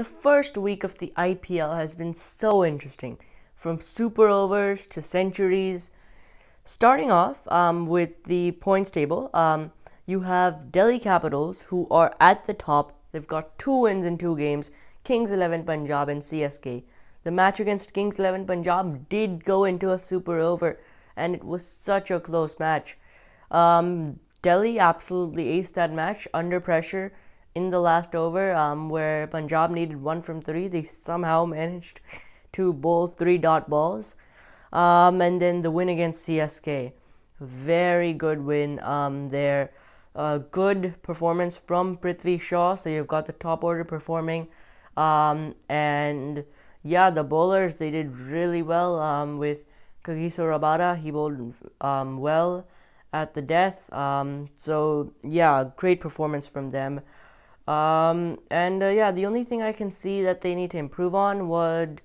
the first week of the IPL has been so interesting from super overs to centuries. Starting off um, with the points table, um, you have Delhi Capitals who are at the top. They've got two wins in two games Kings 11 Punjab and CSK. The match against Kings 11 Punjab did go into a super over, and it was such a close match. Um, Delhi absolutely aced that match under pressure in the last over, um, where Punjab needed one from three. They somehow managed to bowl three dot balls. Um, and then the win against CSK. Very good win um, there. Uh, good performance from Prithvi Shaw. So you've got the top order performing. Um, and yeah, the bowlers, they did really well um, with Kagiso Rabada. He bowled um, well at the death. Um, so yeah, great performance from them. Um, and uh, yeah, the only thing I can see that they need to improve on would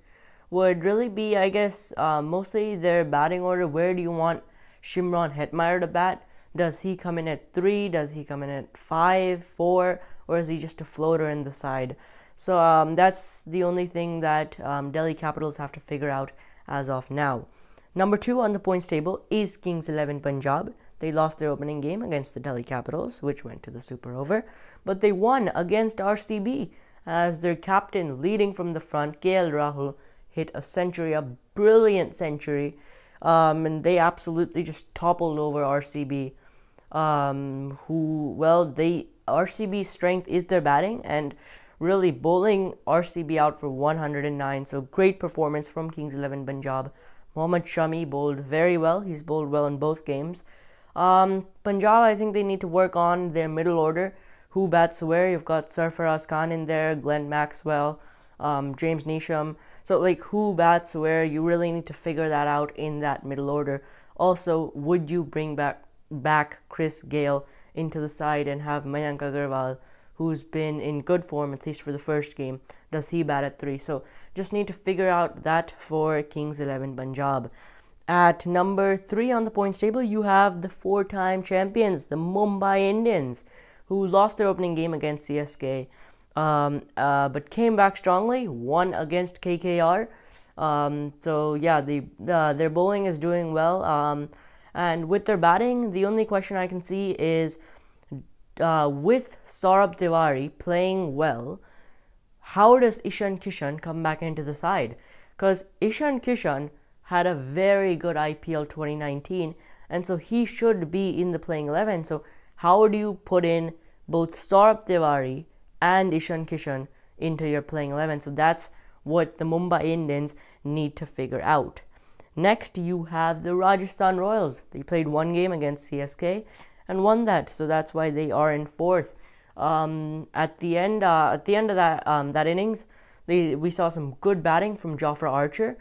would really be, I guess, uh, mostly their batting order. Where do you want Shimron Hetmyer to bat? Does he come in at three? Does he come in at five, four, or is he just a floater in the side? So um, that's the only thing that um, Delhi Capitals have to figure out as of now. Number two on the points table is Kings 11 Punjab. They lost their opening game against the Delhi Capitals, which went to the super over, but they won against RCB as their captain, leading from the front, KL Rahul, hit a century, a brilliant century, um, and they absolutely just toppled over RCB. Um, who, well, they RCB's strength is their batting, and really bowling RCB out for 109. So great performance from Kings 11 Punjab. Mohammad Shami bowled very well. He's bowled well in both games. Um, Punjab, I think they need to work on their middle order. Who bats where? You've got Sarfaraz Khan in there, Glenn Maxwell, um, James Neesham. So, like, who bats where? You really need to figure that out in that middle order. Also, would you bring back back Chris Gayle into the side and have Mayank Agarwal, who's been in good form at least for the first game? Does he bat at three? So, just need to figure out that for Kings 11 Punjab. At number three on the points table, you have the four time champions, the Mumbai Indians, who lost their opening game against CSK, um, uh, but came back strongly, won against KKR. Um, so, yeah, the, uh, their bowling is doing well. Um, and with their batting, the only question I can see is uh, with Saurabh Tiwari playing well, how does Ishan Kishan come back into the side? Because Ishan Kishan had a very good IPL 2019, and so he should be in the playing 11. So, how do you put in both Saurabh Tiwari and Ishan Kishan into your playing 11? So, that's what the Mumbai Indians need to figure out. Next, you have the Rajasthan Royals. They played one game against CSK and won that, so that's why they are in fourth. Um, at the end, uh, at the end of that um, that innings, they, we saw some good batting from Jofra Archer.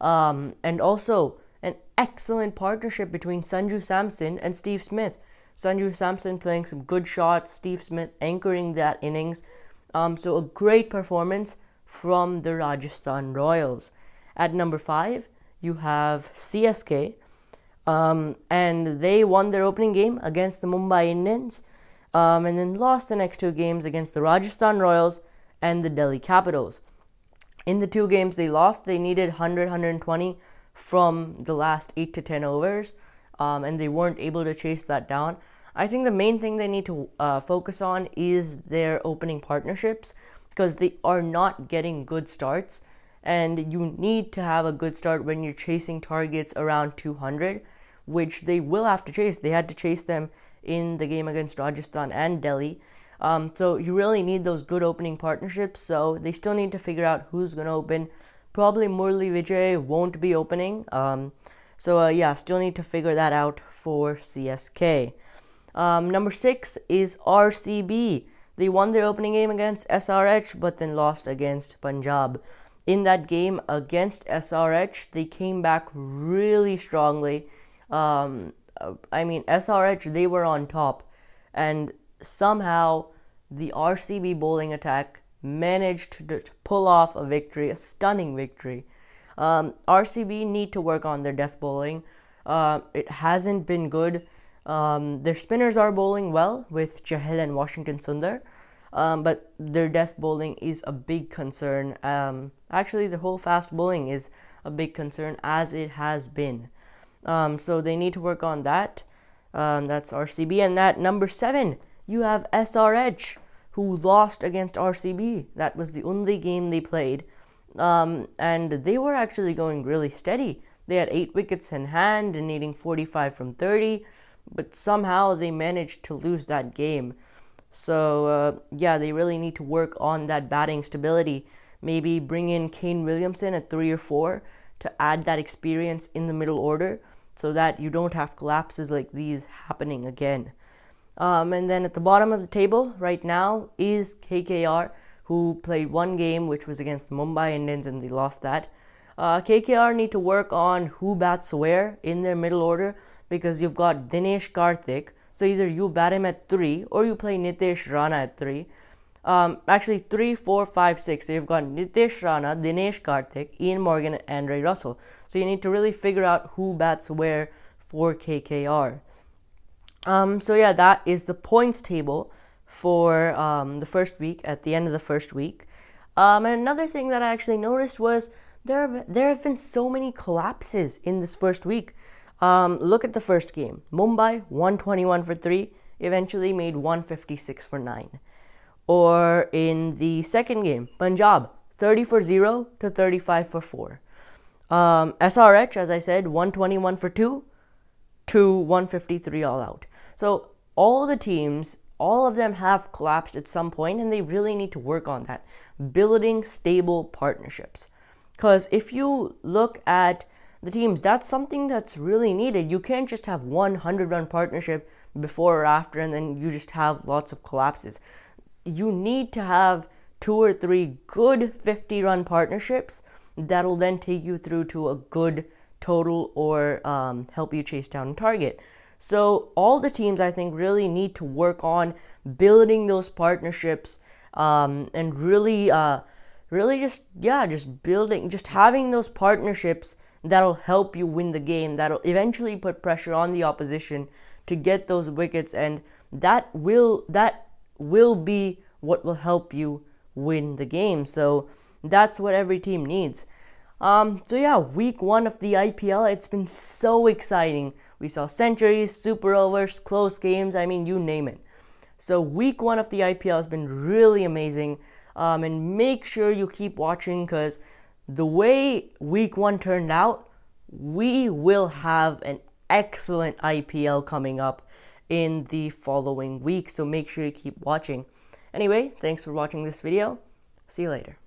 Um, and also an excellent partnership between Sanju Samson and Steve Smith. Sanju Samson playing some good shots, Steve Smith anchoring that innings. Um, so a great performance from the Rajasthan Royals. At number five, you have CSK, um, and they won their opening game against the Mumbai Indians, um, and then lost the next two games against the Rajasthan Royals and the Delhi Capitals in the two games they lost, they needed 100, 120 from the last 8 to 10 overs, um, and they weren't able to chase that down. I think the main thing they need to uh, focus on is their opening partnerships because they are not getting good starts, and you need to have a good start when you're chasing targets around 200, which they will have to chase. They had to chase them in the game against Rajasthan and Delhi. Um, so you really need those good opening partnerships. So they still need to figure out who's going to open. Probably Murli Vijay won't be opening. Um, so uh, yeah, still need to figure that out for CSK. Um, number six is RCB. They won their opening game against SRH, but then lost against Punjab. In that game against SRH, they came back really strongly. Um, I mean, SRH, they were on top, and somehow the RCB bowling attack managed to pull off a victory, a stunning victory. Um, RCB need to work on their death bowling. Uh, it hasn't been good. Um, their spinners are bowling well with Chahal and Washington Sundar, Um, but their death bowling is a big concern. Um, actually, the whole fast bowling is a big concern as it has been. Um, so they need to work on that. Um, that's RCB. And at number seven, you have SRH, who lost against RCB. That was the only game they played. Um, and they were actually going really steady. They had eight wickets in hand and needing 45 from 30, but somehow they managed to lose that game. So, uh, yeah, they really need to work on that batting stability. Maybe bring in Kane Williamson at three or four to add that experience in the middle order so that you don't have collapses like these happening again. Um, and then at the bottom of the table right now is KKR, who played one game, which was against the Mumbai Indians, and they lost that. Uh, KKR need to work on who bats where in their middle order because you've got Dinesh Karthik. So either you bat him at three or you play Nitish Rana at three. Um, actually, three, four, five, six. So you've got Nitish Rana, Dinesh Karthik, Ian Morgan, and Andre Russell. So you need to really figure out who bats where for KKR. Um, so yeah, that is the points table for um, the first week at the end of the first week. Um, and another thing that I actually noticed was there there have been so many collapses in this first week. Um, look at the first game. Mumbai 121 for 3 eventually made 156 for 9. Or in the second game, Punjab 30 for 0 to 35 for 4. Um, SRH, as I said, 121 for 2 to 153 all out. So all the teams, all of them have collapsed at some point, and they really need to work on that. Building stable partnerships. Because if you look at the teams, that's something that's really needed. You can't just have one 100 run partnership before or after, and then you just have lots of collapses. You need to have two or three good 50 run partnerships that'll then take you through to a good total or um, help you chase down a target. So, all the teams I think really need to work on building those partnerships um, and really, uh, really just, yeah, just building, just having those partnerships that'll help you win the game, that'll eventually put pressure on the opposition to get those wickets, and that will, that will be what will help you win the game. So, that's what every team needs. Um, so yeah, week one of the IPL, it's been so exciting. We saw centuries, super overs, close games, I mean, you name it. So week one of the IPL has been really amazing. Um, and make sure you keep watching because the way week one turned out, we will have an excellent IPL coming up in the following week. So make sure you keep watching. Anyway, thanks for watching this video. See you later.